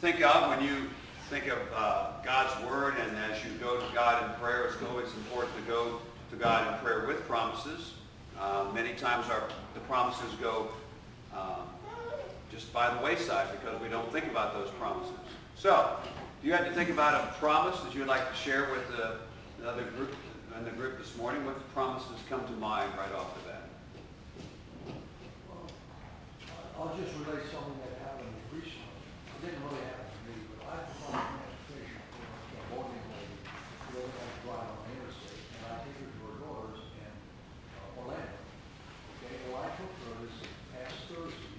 think of when you think of uh, God's Word and as you go to God in prayer, it's always important to go to God in prayer with promises. Uh, many times our, the promises go um, just by the wayside because we don't think about those promises. So, if you had to think about a promise that you'd like to share with the, the other group in the group this morning, what promises come to mind right off the bat? I'll just relate something that didn't really happen to me, but I performed transportation for a Cambodian lady who doesn't have to drive on the interstate, and I take her to her daughter's in uh, Orlando. Okay, well, I took her this past Thursday.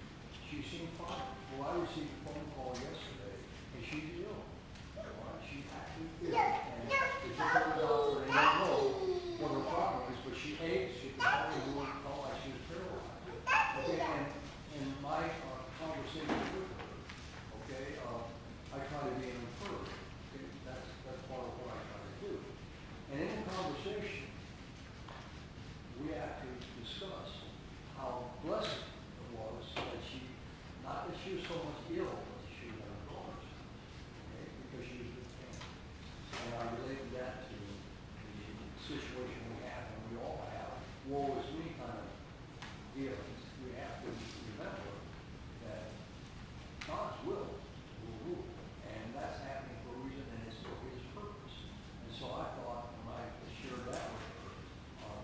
She seemed fine. Well, I received a phone call yesterday, and she's ill. All right, she's actually ill. And they took her to the doctor, and they don't know what her problem is, but she aches, she can hardly do it, felt like she was paralyzed. Okay, and in my uh, conversation with her, okay, uh, I try to be an encourager. Okay, that's, that's part of what I try to do. And in the conversation, we had to discuss how blessed it was that she, not that she was so much ill, but that she had a daughter, okay, because she was with cancer. And I related that to the situation we have, and we all have, woe is me kind of dealings. We have to remember that God's will will rule, and that's happening for a reason, and it's for His purpose. And so I thought, when I shared that with her, uh,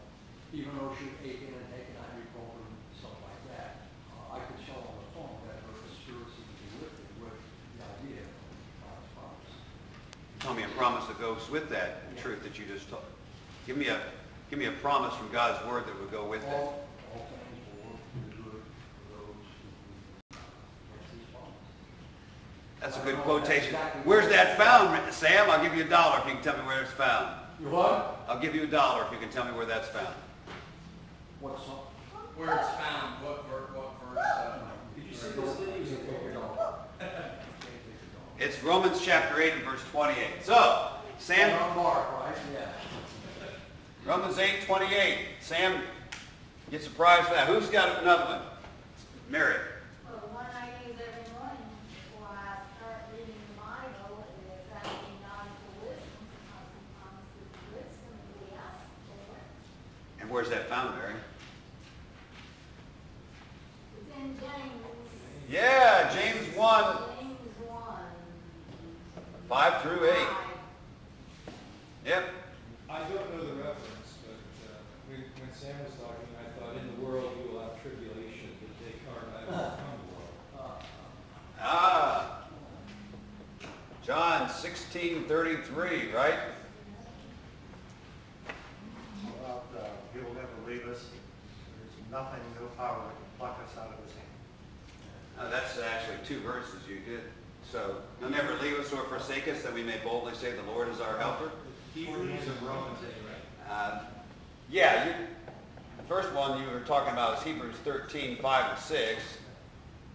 even though she was aching and taking ibuprofen and stuff like that, uh, I could show on the phone that her spirits would be lifted with the idea of God's promise. Tell me a promise that goes with that truth that you just told. Give me a give me a promise from God's word that would go with that. All, all things will work for the good for those who That's His promise. That's a good quotation. Where's that found, Sam? I'll give you a dollar if you can tell me where it's found. You what? I'll give you a dollar if you can tell me where that's found. What song? Where it's found, what ver, what verse, uh, Did you say those things? It's Romans chapter 8 and verse 28. So, Sam, Mark, right? Yeah. Romans 8, 28. Sam, get surprised for that. Who's got another one? Mary. Well, the one I use every morning before I start reading the Bible is asking God for wisdom, because He promises wisdom if we ask for it. And where's that found, Mary? It's in James. Yeah, James 1, James one. 5 through 8. five. Yep. I don't know the reference, but uh, when, when Sam was talking, I thought, in the world you will have tribulation, but take heart, I have overcome the world. Ah. John 16, 33, right? About, uh, he will never leave us. There's nothing, no power that can pluck us out of his hand. Uh, that's actually two verses you did. So, he'll never leave us or forsake us, that we may boldly say the Lord is our helper. Hebrews and Romans eight, right? Uh, yeah, you, the first one you were talking about is Hebrews 13, 5 and 6.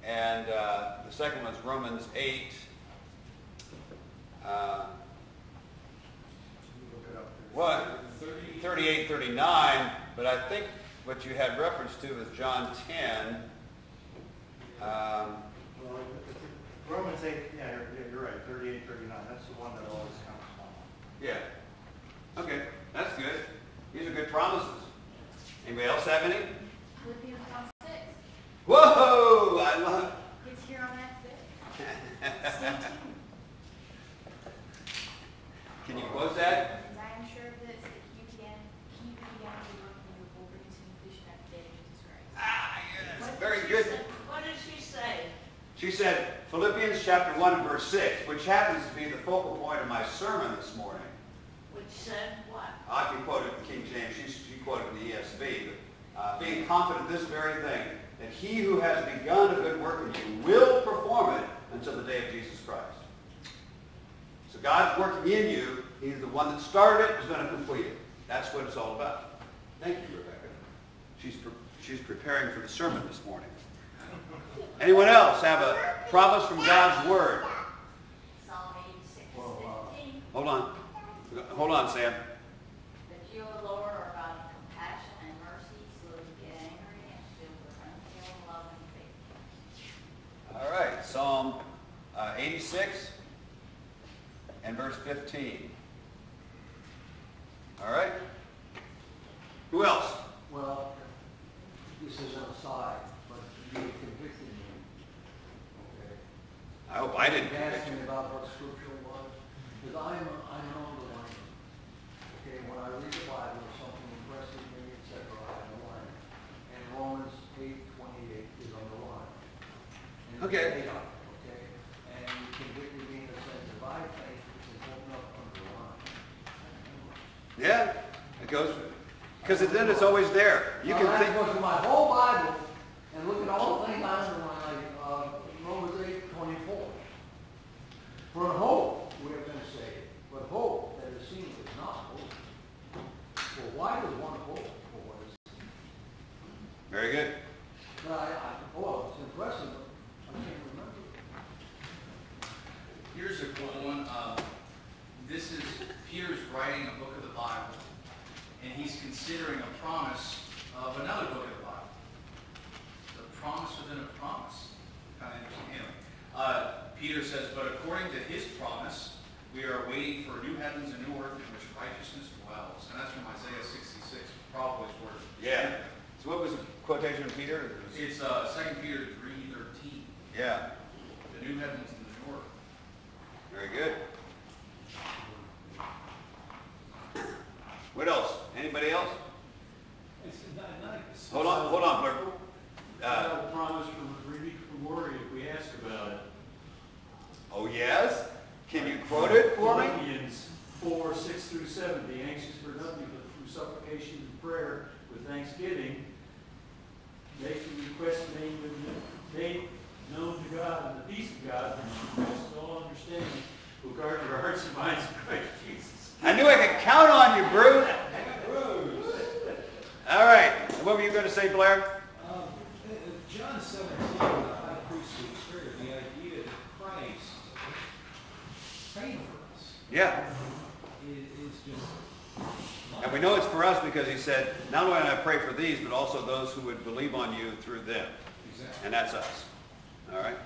And uh, the second one's Romans 8. Uh, Look it up. what? 38, 39. But I think what you had reference to was John 10. Um, Well, Romans 8, yeah, you're, yeah, you're right, 38, 39, that's the one that always comes to mind. yeah. Okay, that's good. These are good promises. Anybody else have any? Philippians one six. Whoa! I love it. It's here on that six. Can you close that? And I am sure of this, that you can, he who began to work in you will bring to completion at the day of Jesus Christ. Ah, yes. What Very she good. say? What did she say? She said Philippians chapter 1 and verse 6, which happens to be the focal point of my sermon this morning. Which said what? I can quote it in King James. She, she quoted in the ESV. But, uh, being confident of this very thing, that he who has begun a good work in you will perform it until the day of Jesus Christ. So God's working in you. He's the one that started it, is going to complete it. That's what it's all about. Thank you, Rebecca. She's, pre- she's preparing for the sermon this morning. Anyone else have a promise from God's Word? Psalm eighty-six Well, fifteen. Hold on. Hold on, Sam. That you, Lord, are God of compassion and mercy, slow to get angry, and filled with unfailing love and faithfulness. All right, Psalm uh, 86 and verse 15. All right? Who else? Well, this is an aside, but you convicted me. Okay. I hope I didn't convict you. about what scripture was, because I'm, I'm an underliner. Okay, when I read the Bible, if something impresses me, et cetera, I underline it. And Romans eight twenty-eight is underlined. And it's Okay. made up, Okay, and you convicted me in the sense, if I think it's important enough to underline. Yeah, it goes, because then it's always there. You Now, can think, go through my whole Bible and look at all the things I underline, like, uh, Romans eight twenty-four. For in hope we have been saved, but hope that is seen is not hope. Well, why does one hope for what is seen? very good. But I, I, oh, it's impressive, but I can't remember. Here's a cool one. Uh, this is Peter's writing a book of the Bible, and he's considering a promise of another book of the Bible. The promise within a promise. Kind of interesting. Anyway, uh, Peter says, "But according to his promise, we are waiting for new heavens and new earth in which righteousness dwells." And that's from Isaiah 66, probably is where. Yeah. So what was the quotation of Peter? It's uh, 2 Peter 3:13. Yeah, The new heavens and the new earth. very good. What else? Anybody else? It's not, not. it's- Hold on, hold on, Blair. I Uh, have a promise from Rudy Kamori if we ask about it. oh, yes? Can you quote it for me? Philippians four, six through seven, be anxious for nothing but through supplication and prayer with thanksgiving. Make your request made with, made known to God and the peace of God, which passes all understanding, will guard your hearts and minds in Christ Jesus. I knew I could count on you, Bruce. All right, what were you going to say, Blair? Um, uh, uh, John seventeen, the high priestly prayer, the idea that Christ prayed for us Yeah. is, is just. And we know it's for us because he said, not only do I pray for these, but also those who would believe on you through them. Exactly. And that's us. All right?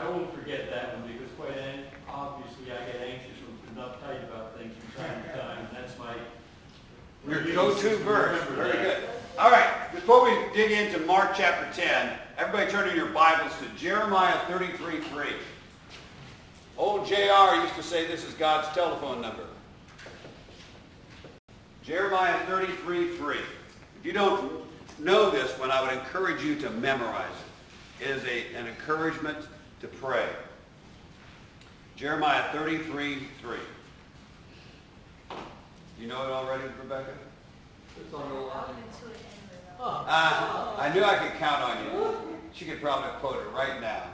I won't forget that one because quite an- obviously I get anxious and uptight about things from time to time. and That's my. Your go-to verse. Very that. good. All right, before we dig into Mark chapter 10, everybody turn in your Bibles to Jeremiah 33, 3. Old JR used to say this is God's telephone number. Jeremiah 33, 3. If you don't know this one, I would encourage you to memorize it. It is a, an encouragement to pray. Jeremiah 33, 3. You know it already, Rebecca? It's I'll underlined. into it anyway. Oh. Uh, I knew I could count on you. She could probably quote it right now.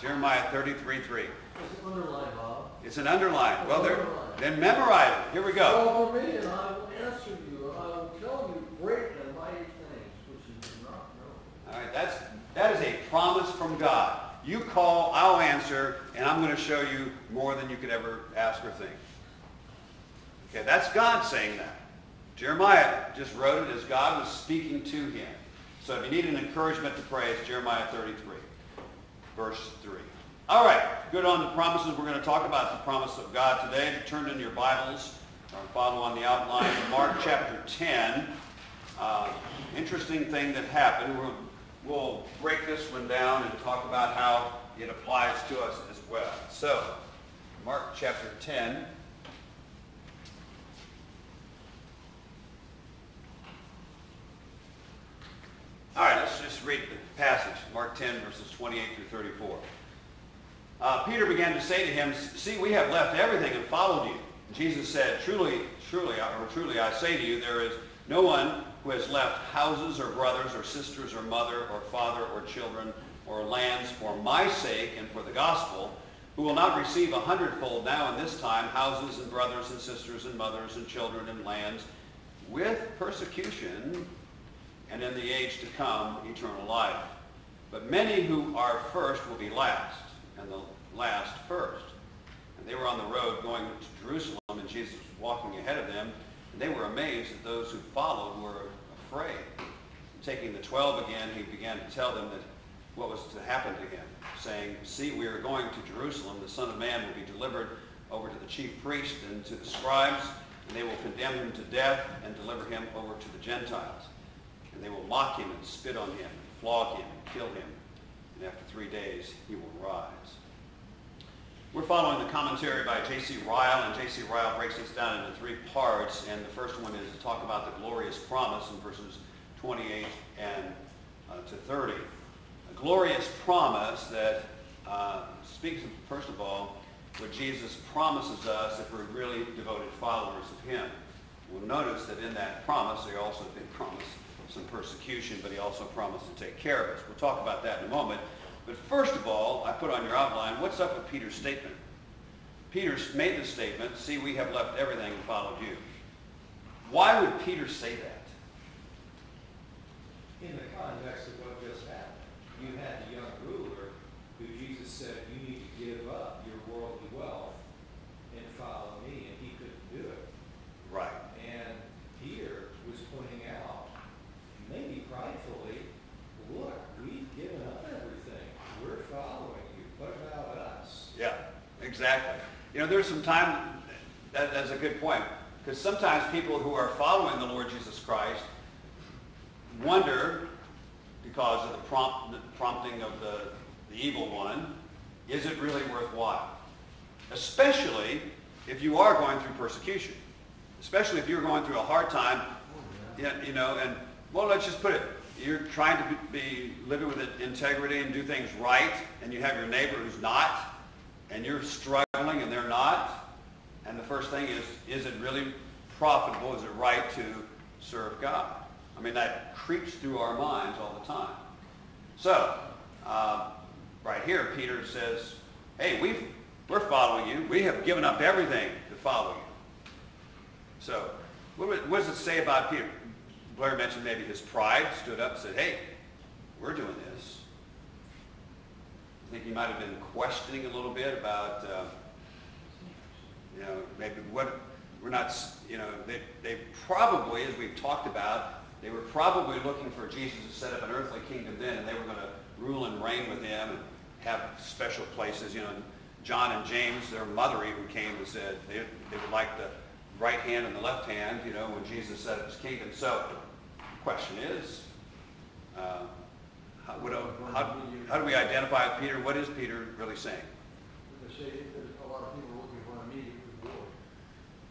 Jeremiah 33, 3. It's underlined, Bob. It's an underline. Well, there, then memorize it. Here we go. Call for me, and I will answer you, and I will tell you great and mighty things which you do not know. All right, that's, that is a promise from God. You call, I'll answer, and I'm going to show you more than you could ever ask or think. Okay, that's God saying that. Jeremiah just wrote it as God was speaking to him. So if you need an encouragement to pray, it's Jeremiah 33, verse 3. All right, good on the promises. We're going to talk about the promise of God today. If turn in your Bibles or follow on the outline, Mark chapter 10. Uh, interesting thing that happened. We'll, we'll break this one down and talk about how it applies to us as well. So, Mark chapter 10. All right, let's just read the passage, Mark 10, verses 28 through 34. Uh, Peter began to say to him, See, we have left everything and followed you. Jesus said, Truly, truly, or truly I say to you, there is no one who has left houses or brothers or sisters or mother or father or children or lands for my sake and for the gospel, who will not receive a hundredfold now in this time houses and brothers and sisters and mothers and children and lands with persecution and in the age to come eternal life. But many who are first will be last, and the last first. And they were on the road going to Jerusalem, and Jesus was walking ahead of them, and they were amazed that those who followed were Taking the twelve again, he began to tell them that what was to happen to him, saying, See, we are going to Jerusalem. The Son of Man will be delivered over to the chief priests and to the scribes, and they will condemn him to death and deliver him over to the Gentiles. And they will mock him and spit on him, and flog him and kill him. And after three days he will rise. We're following the commentary by J.C. Ryle, and J.C. Ryle breaks this down into three parts. And the first one is to talk about the glorious promise in verses 28 and uh, to 30. A glorious promise that uh, speaks, first of all, what Jesus promises us if we're really devoted followers of him. We'll notice that in that promise, he also been promised some persecution, but he also promised to take care of us. We'll talk about that in a moment. But first of all, I put on your outline, what's up with Peter's statement? Peter made the statement, see, we have left everything and followed you. Why would Peter say that? In the context of what just happened, you had the young ruler who Jesus said, you need to give up your worldly wealth and follow me, and he couldn't do it. Right. And Peter was pointing out, maybe pridefully, look, we've given up everything. We're following you. What about us? Yeah, exactly. You know, there's some time, that, that's a good point, because sometimes people who are following the Lord Jesus Christ wonder, because of the, prompt, the prompting of the, the evil one, is it really worthwhile? Especially if you are going through persecution. Especially if you're going through a hard time, you know, and, well, let's just put it, you're trying to be, living with integrity and do things right, and you have your neighbor who's not, and you're struggling and they're not. And the first thing is, is it really profitable? Is it right to serve God? I mean, that creeps through our minds all the time. So, uh, right here, Peter says, hey, we've, we're following you. We have given up everything to follow you. So, what, what does it say about Peter? Blair mentioned maybe his pride stood up and said, hey, we're doing this. I think he might have been questioning a little bit about, uh, you know, maybe what, we're not, you know, they, they probably, as we've talked about, they were probably looking for Jesus to set up an earthly kingdom then, and they were going to rule and reign with him and have special places. You know, John and James, their mother even came and said they, they would like the right hand and the left hand, you know, when Jesus set up his kingdom. So the question is, uh, how, what, how, how do we identify with Peter? What is Peter really saying? They say there's a lot of people looking for an immediate reward.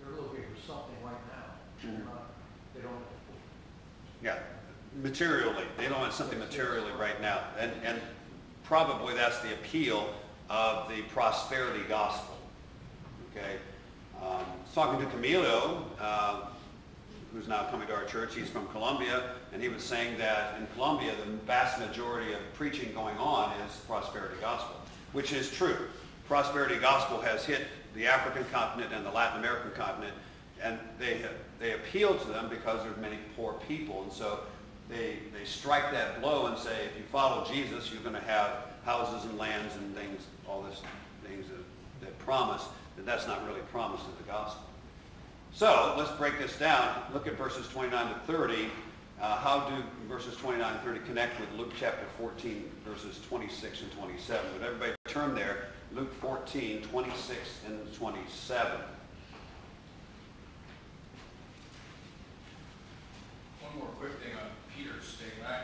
They're looking for something right now. Mhm. Not- They don't, Yeah, materially. They don't want something materially right now. And, and probably that's the appeal of the prosperity gospel. Okay? Um, I was talking to Camilo, uh, who's now coming to our church. He's from Colombia, and he was saying that in Colombia, the vast majority of preaching going on is prosperity gospel, which is true. Prosperity gospel has hit the African continent and the Latin American continent, and they they appeal to them because there's many poor people, and so they they strike that blow and say, if you follow Jesus, you're going to have houses and lands and things, all this things that, that promise that that's not really promised in the gospel. So let's break this down. Look at verses 29 to 30. Uh, how do verses 29 and 30 connect with Luke chapter 14, verses 26 and 27? Would everybody turn there? Luke 14, 26 and 27. One more quick thing on Peter's statement. I,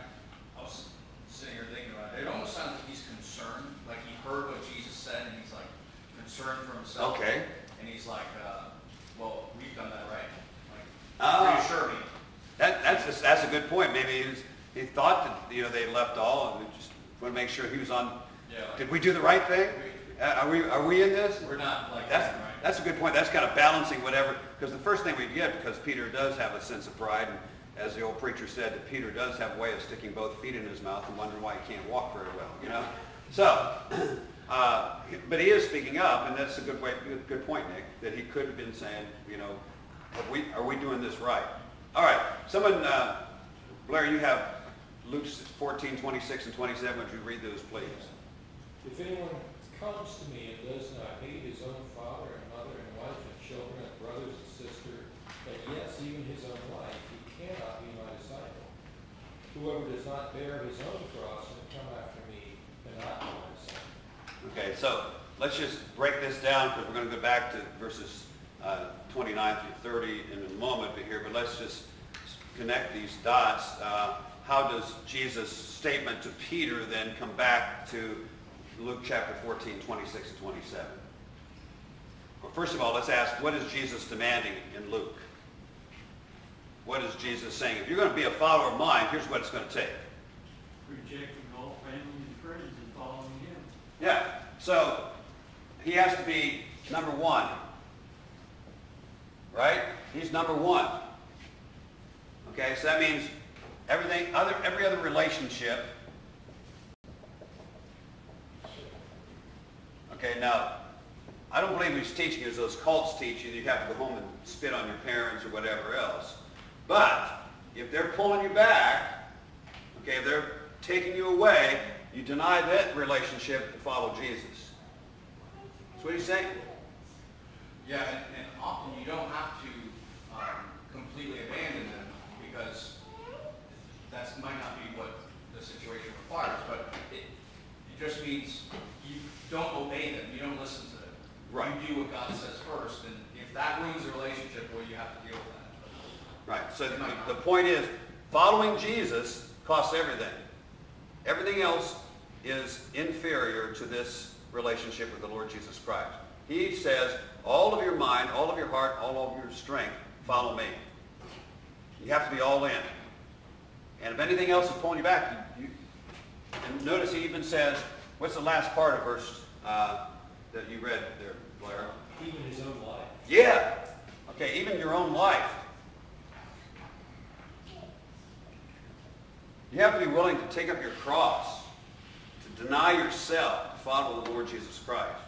I was sitting here thinking about it. It almost sounds like he's concerned, like he heard what Jesus said and he's like concerned for himself. Okay. And he's like, uh, well, we've done that right. Like, Ah. reassure me. That, that's, a, that's a good point. Maybe he, was, he thought that, you know, they left all and we just want to make sure he was on, Yeah. like, did we do the right thing? Uh, Are we, are we in this? We're not like That's, that, right? that's a good point. That's kind of balancing whatever, because the first thing we get, because Peter does have a sense of pride, and as the old preacher said, that Peter does have a way of sticking both feet in his mouth and wondering why he can't walk very well, you know? So, uh, but he is speaking up, and that's a good way, good, point, Nick, that he could have been saying, you know, are we, are we doing this right? All right, someone, uh, Blair, you have Luke 14, 26 and 27. Would you read those, please? If anyone comes to me and does not hate his own father and mother and wife and children and brothers and sister, and yes, even his own life, he cannot be my disciple. Whoever does not bear his own cross and come after me not what it's saying. Okay, so let's just break this down because we're going to go back to verses uh, 29 through 30 in a moment here, but let's just connect these dots. Uh, How does Jesus' statement to Peter then come back to Luke chapter 14, 26 and 27? Well, first of all, let's ask, what is Jesus demanding in Luke? What is Jesus saying? If you're going to be a follower of mine, here's what it's going to take. Rejecting all family and friends and following him. Yeah, so he has to be number one. Right? He's number one. Okay, so that means everything, other, every other relationship. Okay, now, I don't believe he's teaching as those cults teach you you have to go home and spit on your parents or whatever else. But if they're pulling you back, okay, if they're taking you away, you deny that relationship to follow Jesus. That's what he's saying. Yeah, and, and often you don't have to um, completely abandon them because that might not be what the situation requires, but it, it just means you don't obey them, you don't listen to them. Right. You do what God says first, and if that ruins the relationship, well, you have to deal with that. Right. So the, the point is, following Jesus costs everything. Everything else is inferior to this relationship with the Lord Jesus Christ. He says, all of your mind, all of your heart, all of your strength, follow me. You have to be all in. And if anything else is pulling you back, you, you and notice he even says, what's the last part of verse uh, that you read there, Blair? Even his own life. Yeah. Okay, even your own life. You have to be willing to take up your cross, to deny yourself, follow the Lord Jesus Christ.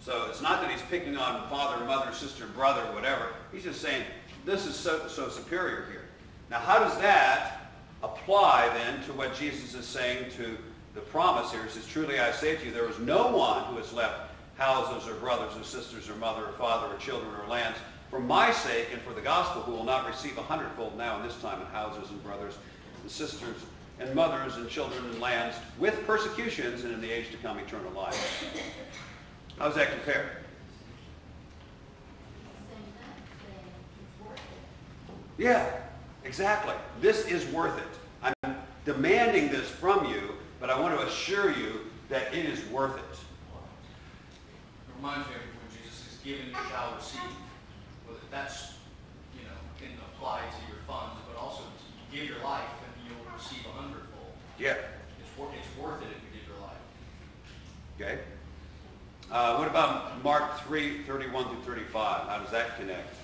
So it's not that he's picking on father, mother, sister, brother, whatever. He's just saying, this is so, so superior here. Now, how does that apply then to what Jesus is saying to the promise here? He says, truly I say to you, there is no one who has left houses or brothers or sisters or mother or father or children or lands for my sake and for the gospel who will not receive a hundredfold now in this time in houses and brothers and sisters and mothers and children and lands with persecutions and in the age to come eternal life. How does that compare? Yeah, exactly. This is worth it. I'm demanding this from you, but I want to assure you that it is worth it. It reminds me of when Jesus is given you shall receive. Well, that's, you know, can apply to your funds, but also to give your life receive a hundredfold. Yeah. It's, wor- it's worth it if you give your life. Okay. Uh, what about Mark 3, 31 through 35? How does that connect?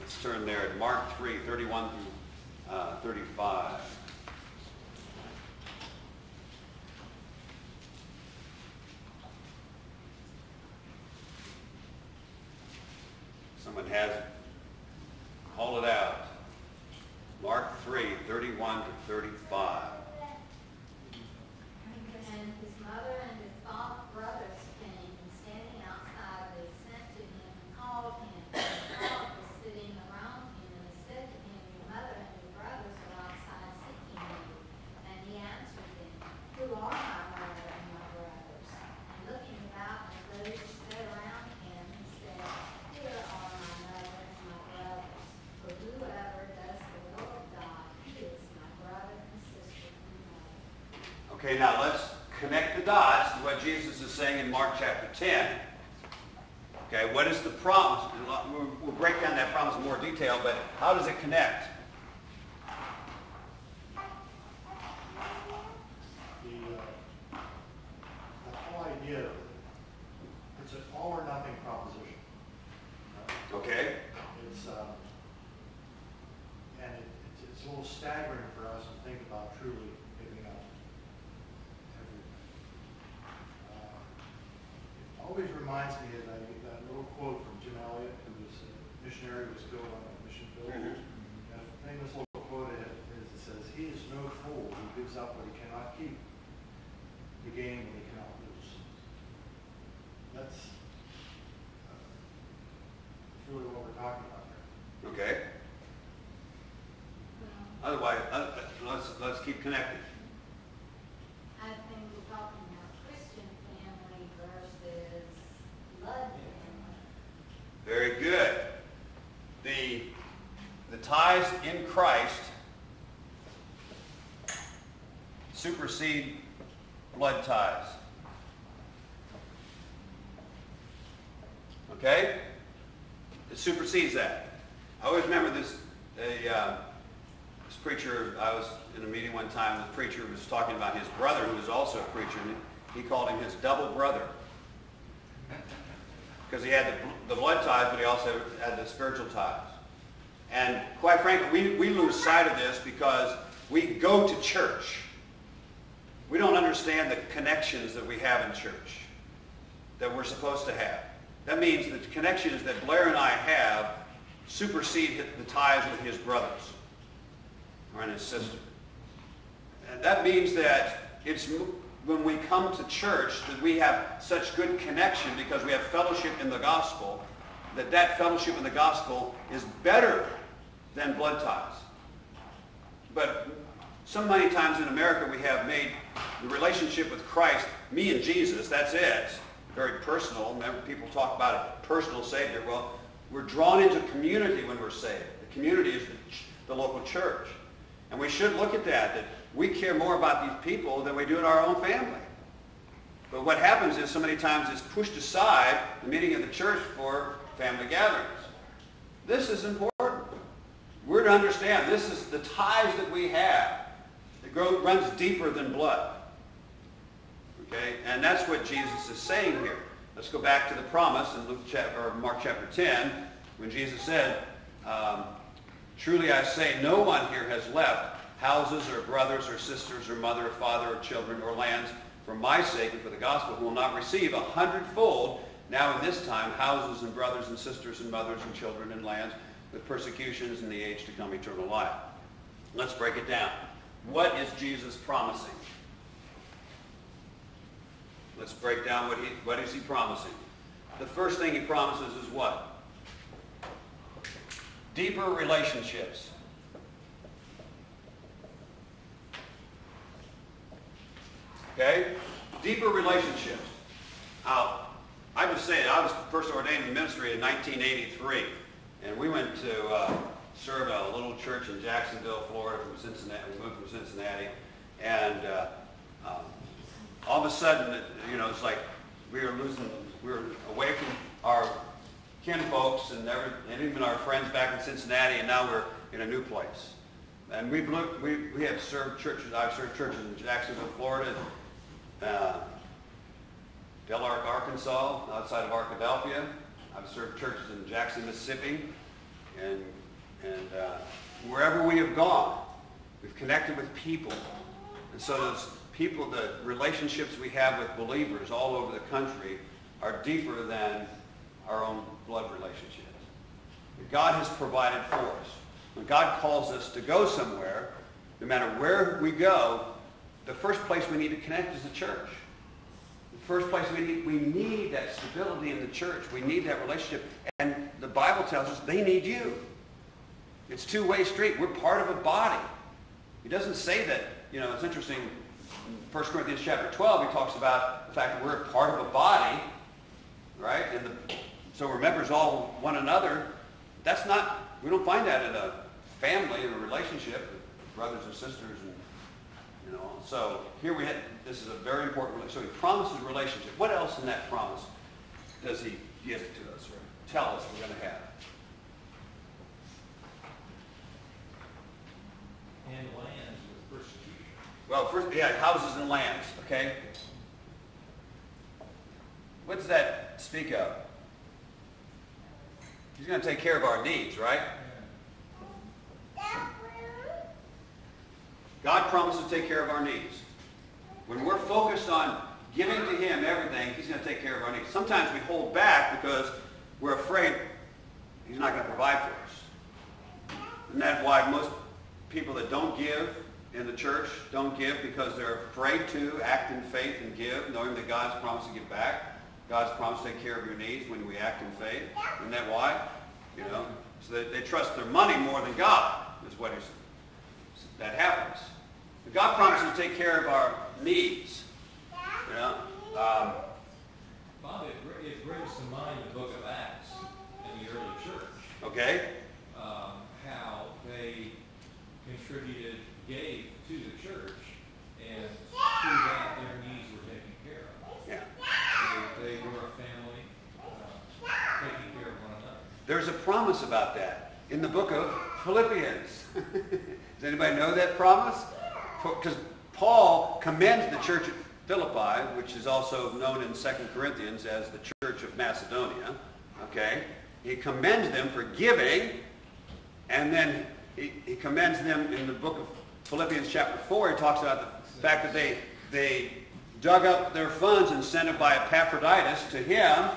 Let's turn there. at Mark 3, 31 through uh, 35. Someone has it. Call it out. Mark 3, 31 to 35. And his mother and his father brothers came, and standing outside, they sent to him and called him. And the crowd was sitting around him, and they said to him, Your mother and your brothers are outside seeking you. And he answered them, Who are my mother and my brothers? And looking about at those who stood around him, he said, Here are my mother and my brothers. For whoever does the will of God, he is my brother and sister and mother. Okay, now let's connect the dots to what Jesus is saying in Mark chapter 10. Okay, what is the promise? We'll, break down that promise in more detail, but how does it connect? let's keep connected. Very good. The, the ties in Christ supersede blood ties. Okay? It supersedes that. I always remember this, a, uh, this preacher I was in a meeting one time, the preacher was talking about his brother, who was also a preacher, and he called him his double brother. Because he had the, the blood ties, but he also had the spiritual ties. And quite frankly, we, we lose sight of this because we go to church. We don't understand the connections that we have in church that we're supposed to have. That means the connections that Blair and I have supersede the ties with his brothers or his sister. That means that it's when we come to church that we have such good connection because we have fellowship in the gospel, that that fellowship in the gospel is better than blood ties. But so many times in America we have made the relationship with Christ, me and Jesus, that's it. Very personal. Remember, people talk about a personal Savior. Well, we're drawn into community when we're saved. The community is the, the local church. And we should look at that, that we care more about these people than we do in our own family. But what happens is so many times it's pushed aside the meeting of the church for family gatherings. This is important. We're to understand this is the ties that we have. It grow, runs deeper than blood. Okay? And that's what Jesus is saying here. Let's go back to the promise in Luke chapter, or Mark chapter 10 when Jesus said, um, Truly I say, no one here has left houses or brothers or sisters or mother or father or children or lands for my sake and for the gospel who will not receive a hundredfold now in this time houses and brothers and sisters and mothers and children and lands with persecutions in the age to come eternal life. Let's break it down. What is Jesus promising? Let's break down what he what is he promising. The first thing he promises is what? Deeper relationships. Okay? Deeper relationships. Now, I just say it, I was first ordained in ministry in 1983, and we went to uh, serve a little church in Jacksonville, Florida from Cincinnati. We moved from Cincinnati, and uh, um, all of a sudden, you know, it's like we were losing, we were away from our kinfolks and, every, and even our friends back in Cincinnati, and now we're in a new place. And we've looked, we, we have served churches, I've served churches in Jacksonville, Florida, uh, Dalark, Arkansas, outside of Arkadelphia. I've served churches in Jackson, Mississippi, and, and uh, wherever we have gone, we've connected with people. And so those people, the relationships we have with believers all over the country are deeper than our own blood relationships. God has provided for us. When God calls us to go somewhere, no matter where we go, the first place we need to connect is the church. The first place we need, we need that stability in the church. We need that relationship. And the Bible tells us they need you. It's two-way street. We're part of a body. He doesn't say that, you know, it's interesting. In 1 Corinthians chapter 12, he talks about the fact that we're part of a body, right? And the, so we're members all one another. That's not, we don't find that in a family, in a relationship brothers and sisters and you know, so here we had, this is a very important, rela- so he promises relationship. What else in that promise does he give to us or tell us we're going to have? And lands with persecution. Well, first, yeah, houses and lands, okay? What does that speak of? He's going to take care of our needs, right? God promised to take care of our needs. When we're focused on giving to him everything, he's going to take care of our needs. Sometimes we hold back because we're afraid he's not going to provide for us. And that's why most people that don't give in the church don't give because they're afraid to act in faith and give, knowing that God's promised to give back. God's promised to take care of your needs when we act in faith. Isn't that why? You know, so they, they trust their money more than God is what is that happens. But God promises to take care of our needs. You know, um, Bob, it, it brings to mind the book of Acts in the early church. okay, um, how they contributed, gave to the church, and through that, their needs were taken care of. Yeah. They, they were a family, uh, taking care of one another. There's a promise about that in the book of Philippians. Does anybody know that promise? Because Paul commends the church at Philippi, which is also known in 2 Corinthians as the church of Macedonia. Okay? He commends them for giving, and then he, he commends them in the book of Philippians chapter 4. He talks about the fact that they, they dug up their funds and sent it by Epaphroditus to him.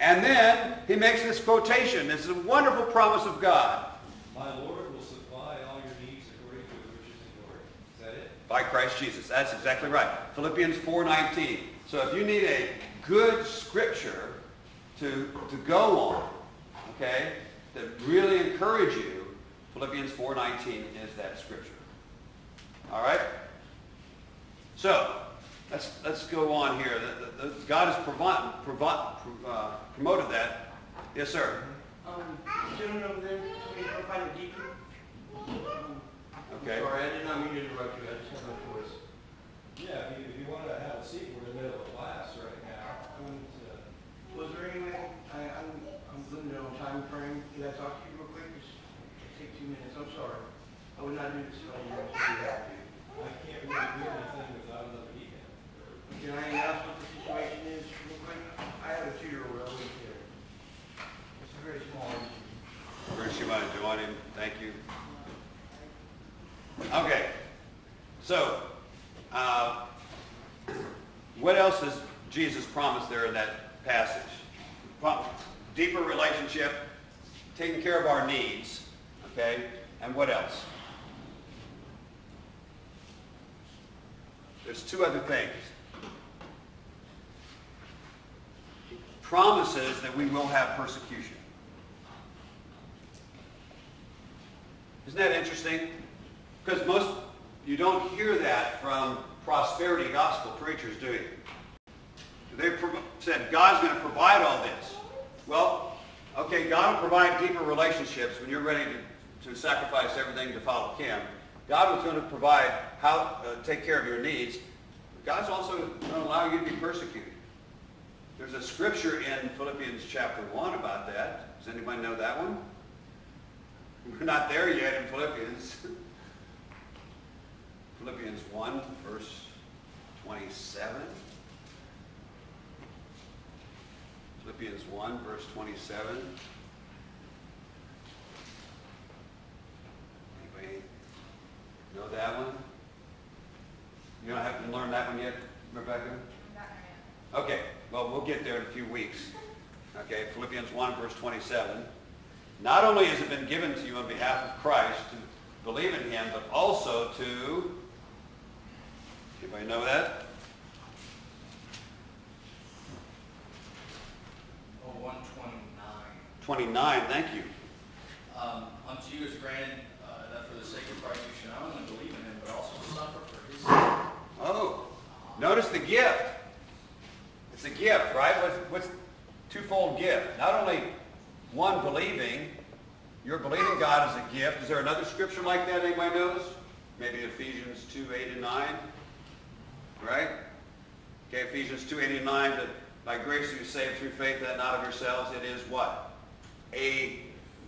And then he makes this quotation. This is a wonderful promise of God. My Lord will supply all your needs according to his riches and glory. Is that it? By Christ Jesus. That's exactly right. Philippians 4.19. So if you need a good scripture to, to go on, okay, that really encourage you, Philippians 4.19 is that scripture. All right? So, let's, let's go on here. The- the- the- God has provi- provi- uh, promoted that. Yes, sir. Um, Okay. Sorry, I did not mean to interrupt you, I just have my voice. Yeah, if you, if you want to have a seat, we're in the middle of class right now. Um, Was there any way, I, I'm, I'm limited on time frame, can I talk to you real quick? Just take two minutes, I'm sorry. I would not do this if I didn't want to do that. I can't really do anything without another deacon. Can I announce what the situation is real quick? I have a two-year-old, I wouldn't. It's a very small issue. Bruce, you want to join him? Thank you. Okay. So, uh, what else does Jesus promise there in that passage? Deeper relationship, taking care of our needs, okay? And what else? There's two other things. He promises that we will have persecution. Isn't that interesting? Because most, you don't hear that from prosperity gospel preachers, do you? They said, God's going to provide all this. Well, okay, God will provide deeper relationships when you're ready to, to sacrifice everything to follow Him. God was going to provide how, uh, take care of your needs. God's also going to allow you to be persecuted. There's a scripture in Philippians chapter 1 about that. Does anybody know that one? We're not there yet in Philippians. Philippians 1, verse 27. Philippians 1, verse 27. Anybody know that one? You don't have to learn that one yet, Rebecca? Okay, well, we'll get there in a few weeks. Okay, Philippians 1, verse 27. Not only has it been given to you on behalf of Christ to believe in him, but also to, anybody know that? Oh, 129. 29, thank you. Um, unto you is granted uh, that for the sake of Christ you should not only believe in him, but also suffer for his sake. Oh, notice the gift. It's a gift, right? What's, what's twofold gift? Not only one believing, you're believing God is a gift. Is there another scripture like that anybody knows? Maybe Ephesians 2, 8 and 9? Right? Okay, Ephesians 2, 8 and 9, that by grace you saved through faith, that not of yourselves. It is what? A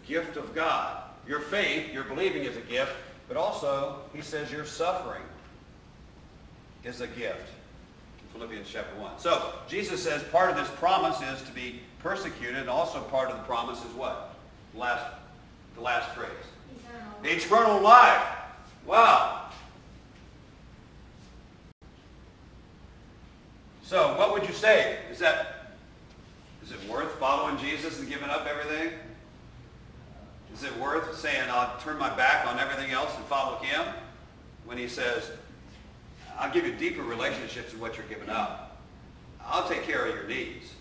gift of God. Your faith, your believing is a gift, but also, he says your suffering is a gift. In Philippians chapter 1. So, Jesus says part of this promise is to be persecuted, and also part of the promise is what? Last, the last phrase. Eternal. Eternal life. Wow. So, what would you say? Is that, is it worth following Jesus and giving up everything? Is it worth saying, I'll turn my back on everything else and follow him? When he says, I'll give you deeper relationships than what you're giving up. I'll take care of your needs.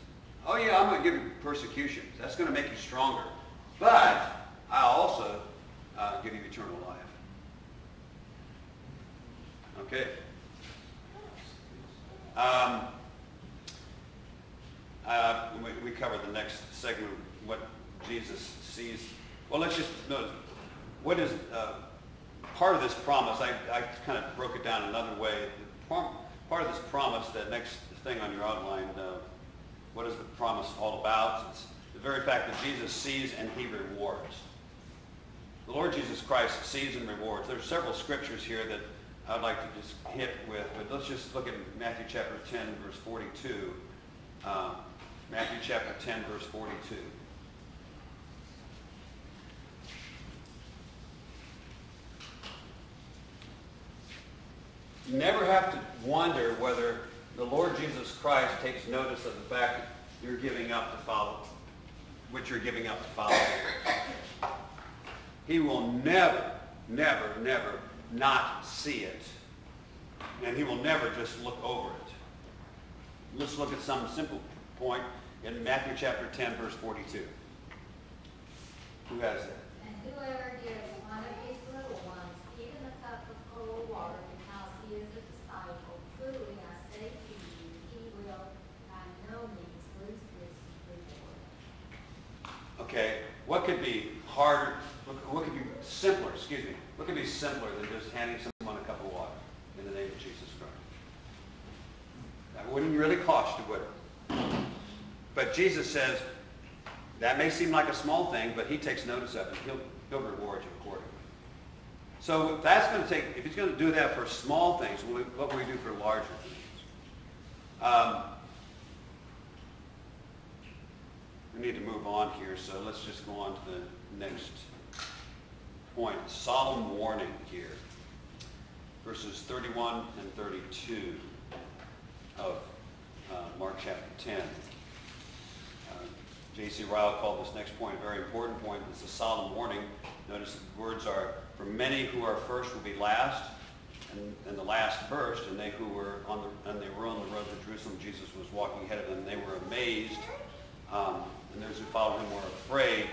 Oh yeah, I'm going to give you persecutions. That's going to make you stronger. But I'll also uh, give you eternal life. Okay. Um, uh, we, we cover the next segment, what Jesus sees. Well, let's just notice. what is, uh, part of this promise, I, I kind of broke it down another way. Part of this promise, that next thing on your outline, uh, what is the promise all about? It's the very fact that Jesus sees and he rewards. The Lord Jesus Christ sees and rewards. There's several scriptures here that I'd like to just hit with, but let's just look at Matthew chapter 10, verse 42. Uh, Matthew chapter 10, verse 42. You never have to wonder whether the Lord Jesus Christ takes notice of the fact that you're giving up to follow, which you're giving up to follow. He will never, never, never not see it. And he will never just look over it. Let's look at some simple point in Matthew chapter 10, verse 42. Who has that? And whoever gives one of these little ones even a cup of cold water because he is a disciple, truly I say to you, he will by no means lose his reward. Okay, what could be harder, what what could be simpler, excuse me, what could be simpler than just handing someone a cup of water in the name of Jesus Christ? That wouldn't really cost you, would it? But Jesus says, that may seem like a small thing, but he takes notice of it. He'll, he'll reward you accordingly. So that's going to take, if he's going to do that for small things, what will- what will we do for larger things? Um, we need to move on here, so let's just go on to the next point. Solemn warning here. Verses 31 and 32 of uh, Mark chapter 10. Uh, J.C. Ryle called this next point a very important point. It's a solemn warning. Notice the words are, for many who are first will be last, and, and the last first, and they who were on the, and they were on the road to Jerusalem, Jesus was walking ahead of them. They were amazed, um, and those who followed him were afraid.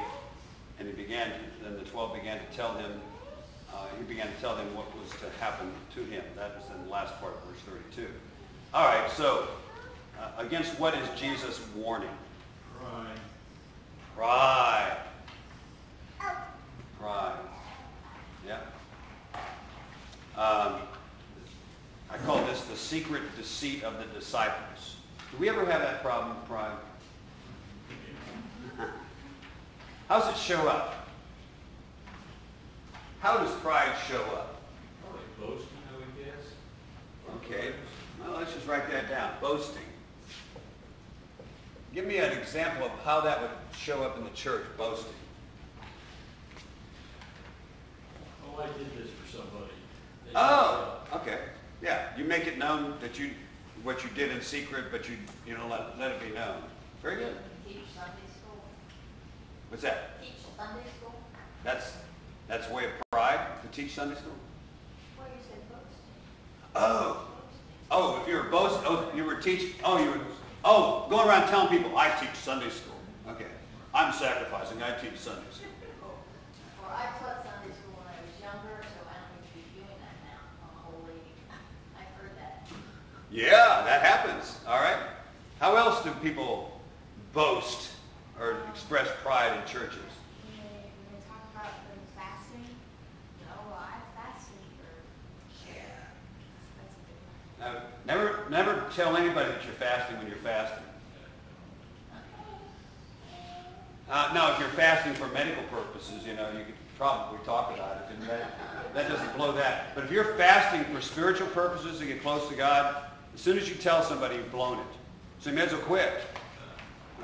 And he began, then the twelve began to tell him, uh, he began to tell them what was to happen to him. That was in the last part of verse 32. All right, so uh, against what is Jesus warning? Pride. Pride. Pride. Yeah. Um, I call this the secret deceit of the disciples. Do we ever have that problem, pride? How does it show up? How does pride show up? Probably boasting, I would guess. Okay, well, let's just write that down. Boasting. Give me an example of how that would show up in the church, boasting. Oh, I did this for somebody. They- Oh, okay. Yeah, you make it known that you, what you did in secret, but you, you know, let, let it be known. Very good. Teach Sunday school. What's that? Teach Sunday school? That's, that's a way of pride to teach Sunday school? What you said, books? Oh, oh, if you were boast, oh, you were teaching, oh, you were, oh, going around telling people, I teach Sunday school. Okay. I'm sacrificing, I teach Sunday school. Well, I taught Sunday school when I was younger, so I don't need to be doing that now. I'm a lady. I've heard that. Yeah, that happens. All right. How else do people boast or express pride in churches? When they, when they talk about them fasting, no, I fasted for, Yeah. a good. Now, never, never tell anybody that you're fasting when you're fasting. Uh, now, if you're fasting for medical purposes, you know, you could probably talk about it, and that, that doesn't blow that. But if you're fasting for spiritual purposes to get close to God, as soon as you tell somebody, you've blown it. So you may as well quit.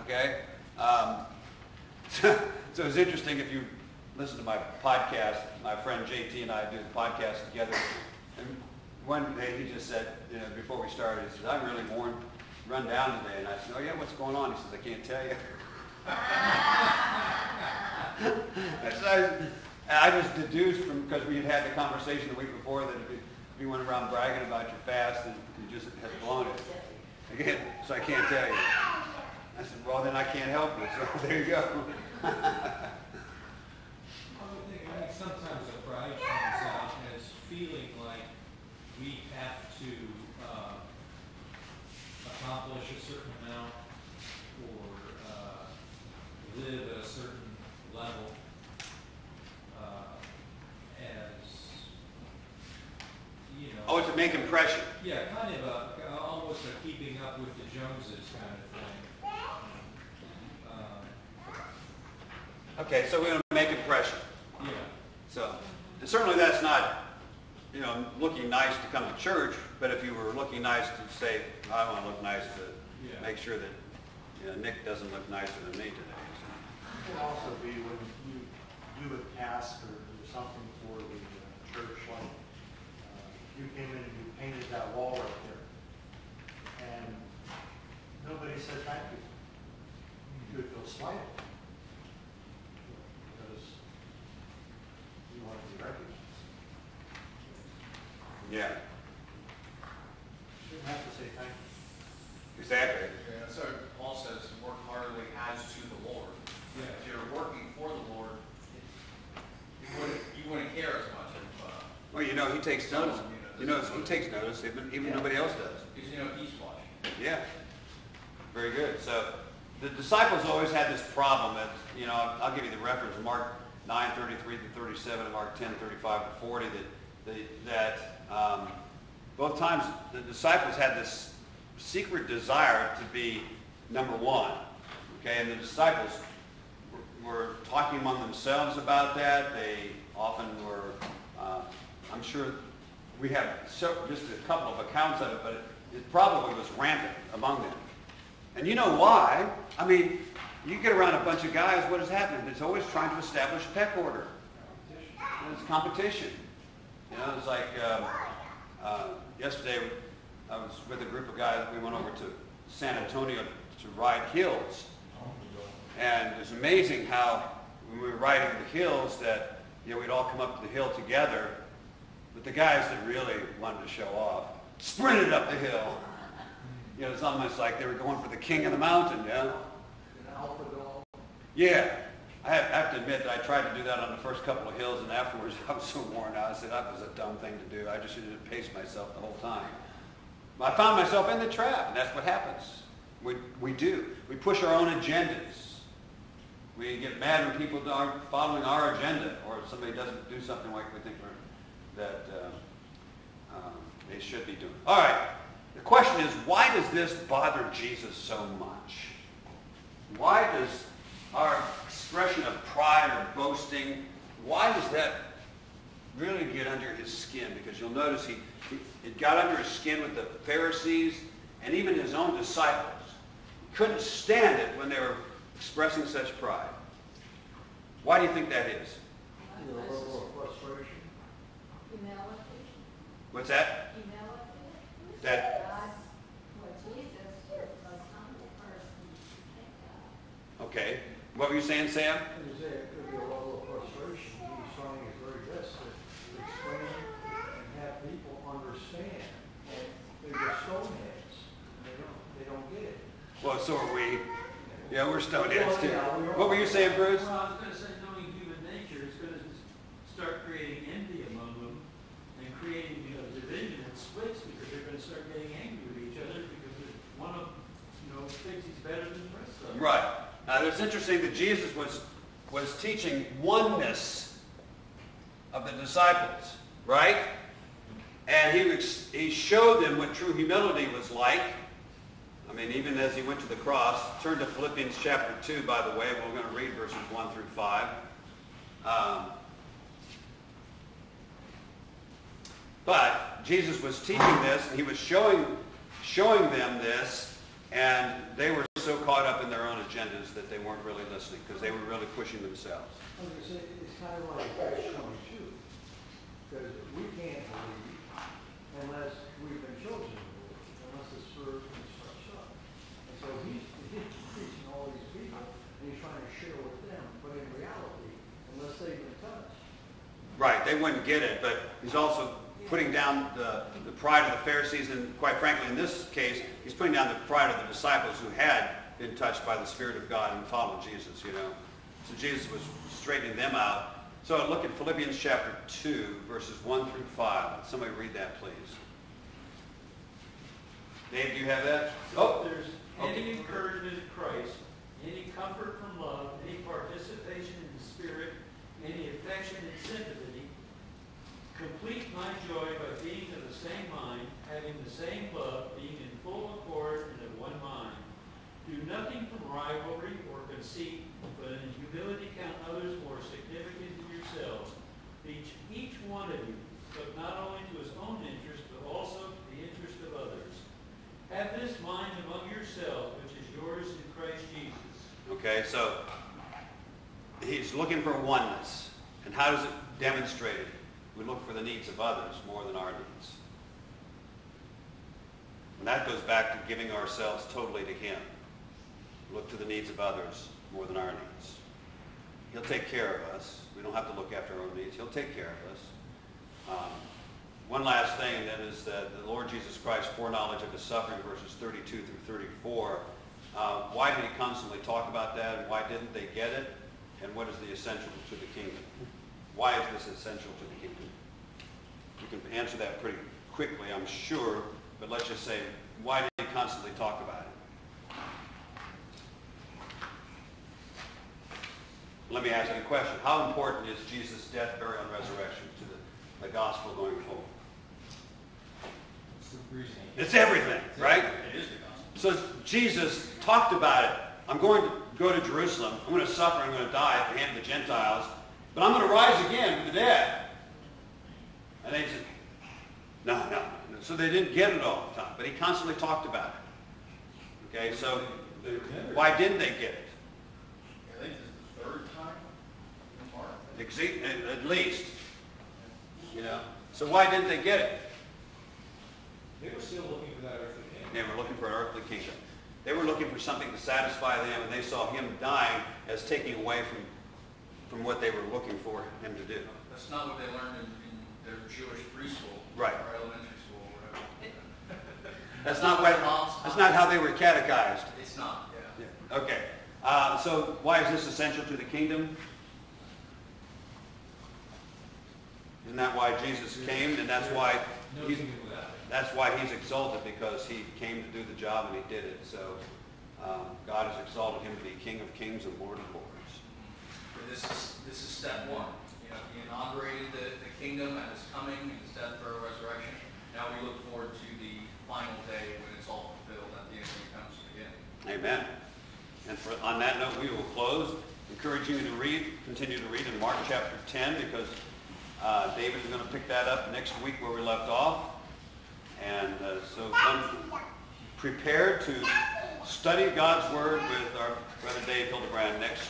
Okay? Um, so it's interesting if you listen to my podcast, my friend JT and I do the podcast together. And one day he just said, you know, before we started, he says, I'm really worn, run down today. And I said, oh yeah, what's going on? He says, I can't tell you. I said, I I just deduced from, because we had had the conversation the week before that if you, if you went around bragging about your fast and you just had blown it. Again, so I can't tell you. I said, well, then I can't help you. So there you go. One thing I think sometimes the pride comes out as feeling like we have to uh, accomplish a certain amount or uh, live at a certain level uh, as, you know. Oh, it's a make impression. Yeah, kind of a, almost a keeping up with the Joneses kind of Okay, so we're going to make impression. Yeah, So and certainly that's not, you know, looking nice to come to church, but if you were looking nice to say, I want to look nice to Yeah. make sure that, you know, Nick doesn't look nicer than me today. It can also be when you do a task or or something for the uh, church, like, uh, you came in and you painted that wall right there. And nobody said thank you. You would feel slighted. Because you want to be recognized. Yeah, You shouldn't have to say thank you. exactly. Yeah, so Paul says, work heartily as to the Lord. yeah. If you're working for the Lord, you wouldn't, you wouldn't care as much if, uh, Well, you know, he takes notice. You know, he takes notice, even, even nobody else does. because, you know, he's watching. Yeah, very good. So the disciples always had this problem that, you know, I'll I'll give you the reference, Mark 9, 33 to 37, and Mark 10, 35 to 40, that, that, that um, both times the disciples had this secret desire to be number one. Okay, and the disciples were, were talking among themselves about that. They often were, uh, I'm sure we have so, just a couple of accounts of it, but it, it probably was rampant among them. And you know why? I mean, you get around a bunch of guys, what has happened? It's always trying to establish pec order. And it's competition. You know, it's like um, uh, yesterday I was with a group of guys. We went over to San Antonio to ride hills. And it's amazing how when we were riding the hills that, you know, we'd all come up the hill together. But the guys that really wanted to show off sprinted up the hill. You know, it's almost like they were going for the king of the mountain, yeah? Yeah. I have, I have to admit that I tried to do that on the first couple of hills, and afterwards I was so worn out. I said that was a dumb thing to do. I just should have paced myself the whole time. I found myself in the trap, and that's what happens. We, we do. We push our own agendas. We get mad when people aren't following our agenda, or somebody doesn't do something like we think that uh, um, they should be doing. All right. The question is, why does this bother Jesus so much? Why does our expression of pride or boasting, why does that really get under his skin? Because you'll notice he, he it got under his skin with the Pharisees and even his own disciples. He couldn't stand it when they were expressing such pride. Why do you think that is? You know, a level of frustration. Humility, What's that? humility. That God, well, Jesus was the most humble person you think of. Okay. What were you saying, Sam? And you could be a level of frustration. He's trying his very best to to explain and have people understand. And they're just stoneheads. They don't, they don't get it. Well, so are we. Yeah, we're stoneheads too. Well, yeah, we. What were you saying, Bruce? Well, I was gonna say, knowing human nature is gonna start creating envy among them and creating, you know, division and splits because they're gonna start getting angry with each other because one of, them, you know, thinks he's better than the rest of them. Right. Now, it's interesting that Jesus was, was teaching oneness of the disciples, right? And he, he showed them what true humility was like. I mean, even as he went to the cross. Turn to Philippians chapter 2, by the way. We're going to read verses 1 through 5. Um, but Jesus was teaching this, and he was showing, showing them this, and they were so caught up in their own agendas that they weren't really listening because they were really pushing themselves. It's kind of like catch twenty-two. Because we can't believe unless we've been chosen to believe, unless the Spirit instructs us. And so he's, he's teaching all these people, and he's trying to share with them, but in reality, unless they've been touched, Right, they wouldn't get it, but he's also putting down the, the pride of the Pharisees, and quite frankly, in this case, he's putting down the pride of the disciples who had been touched by the Spirit of God and followed Jesus, you know. So Jesus was straightening them out. So look at Philippians chapter 2, verses 1 through 5. Somebody read that, please. Dave, do you have that? So Oh, there's okay. any encouragement in Christ, any comfort from love, any participation in the Spirit, any affection and sympathy, Complete my joy by being of the same mind, having the same love, being in full accord and of one mind. Do nothing from rivalry or conceit, but in humility count others more significant than yourselves. Each, each one of you but not only to his own interest, but also to the interest of others. Have this mind among yourselves, which is yours in Christ Jesus. Okay, so he's looking for oneness. And how does it demonstrate it? We look for the needs of others more than our needs. And that goes back to giving ourselves totally to him. Look to the needs of others more than our needs. He'll take care of us. We don't have to look after our own needs. He'll take care of us. Um, one last thing, that is that the Lord Jesus Christ's foreknowledge of his suffering, verses 32 through 34. Uh, why did he constantly talk about that, and why didn't they get it? And what is the essential to the kingdom? Why is this essential to the kingdom? You can answer that pretty quickly, I'm sure, but let's just say, why did he constantly talk about it? Let me ask you a question. How important is Jesus' death, burial, and resurrection to the, the gospel going forward? It's the. It's everything, right? It is the gospel. So Jesus talked about it. I'm going to go to Jerusalem. I'm going to suffer. I'm going to die at the hand of the Gentiles. But I'm going to rise again from the dead. And they said, no, no. So they didn't get it all the time. But he constantly talked about it. Okay, so why didn't they get it? I think this is the third time in Mark. Exe- At at least. You know? So why didn't they get it? They were still looking for that earthly kingdom. They were looking for an earthly kingdom. They were looking for something to satisfy them, and they saw him dying as taking away from, from what they were looking for him to do. That's not what they learned in, in their Jewish preschool. Right. Or elementary school, or whatever. That's not what, that's not how they were catechized. It's not, yeah. Yeah. Okay. Uh, so why is this essential to the kingdom? Isn't that why Jesus came? And that's why No he's, kingdom without it. that's why he's exalted because he came to do the job and he did it. So um, God has exalted him to be King of Kings and Lord of Lords. But this is, this is step one. You know, he inaugurated the, the kingdom and his coming and his death, burial, resurrection. Now we look forward to the final day when it's all fulfilled at the end when he comes again. Amen. And for, on that note, we will close, encouraging you to read, continue to read in Mark chapter 10 because uh, David is going to pick that up next week where we left off. And uh, so come prepared to study God's Word with our brother Dave Hildebrand next